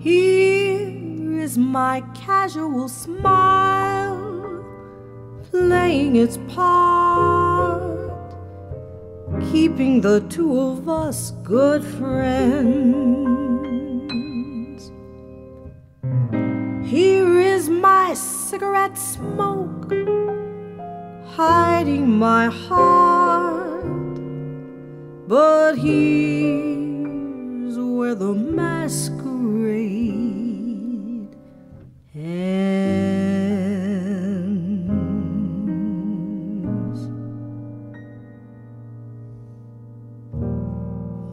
Here is my casual smile playing its part, keeping the two of us good friends. Here is my cigarette smoke hiding my heart, but here's where the masquerade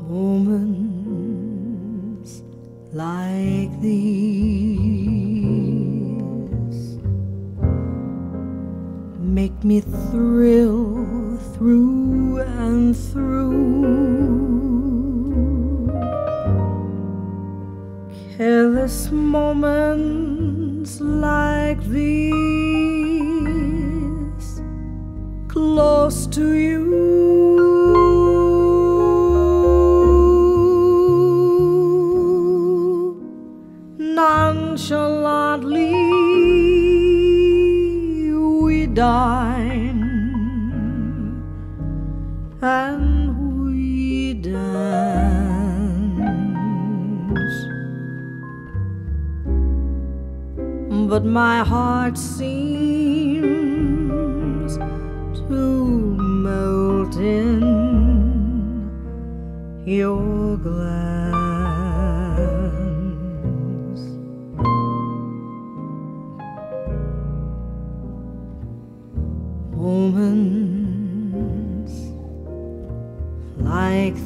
Moments like these make me thrill through and through. Careless moments like these, close to you, nonchalantly we dine and we dance. But my heart seems to melt in your glance.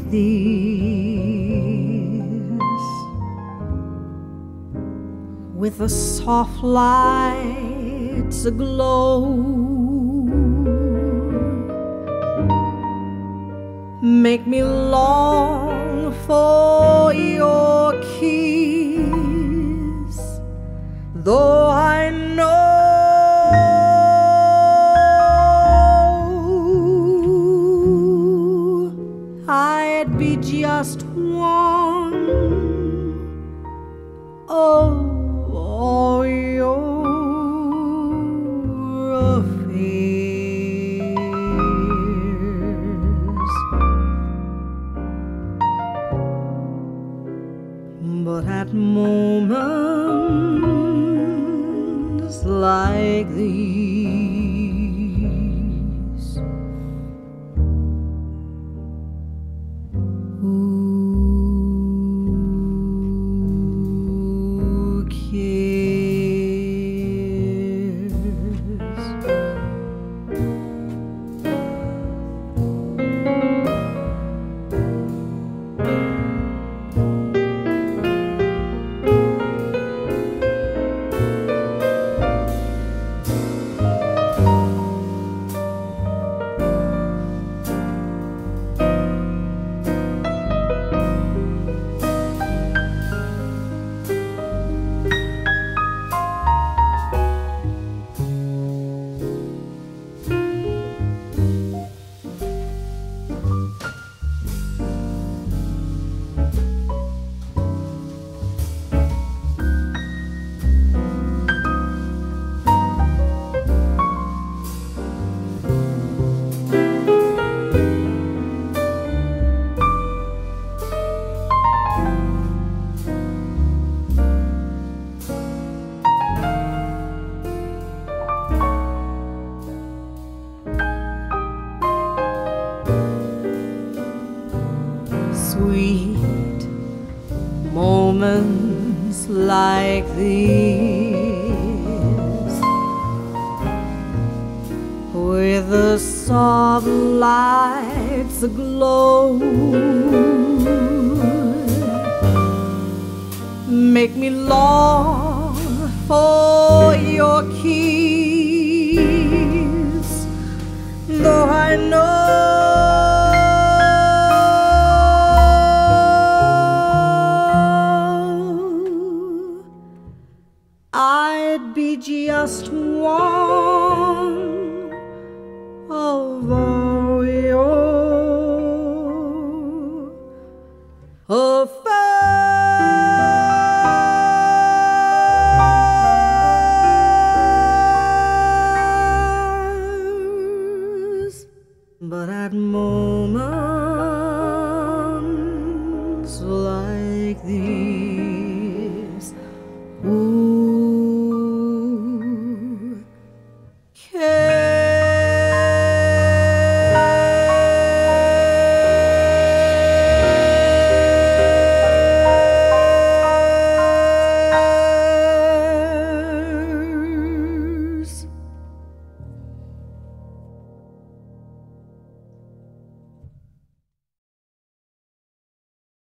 These, with the soft lights aglow, make me long for your kiss, though I know At moments like these, who cares? Moments like these. With the soft lights aglow make me long for your kiss. Though I know just one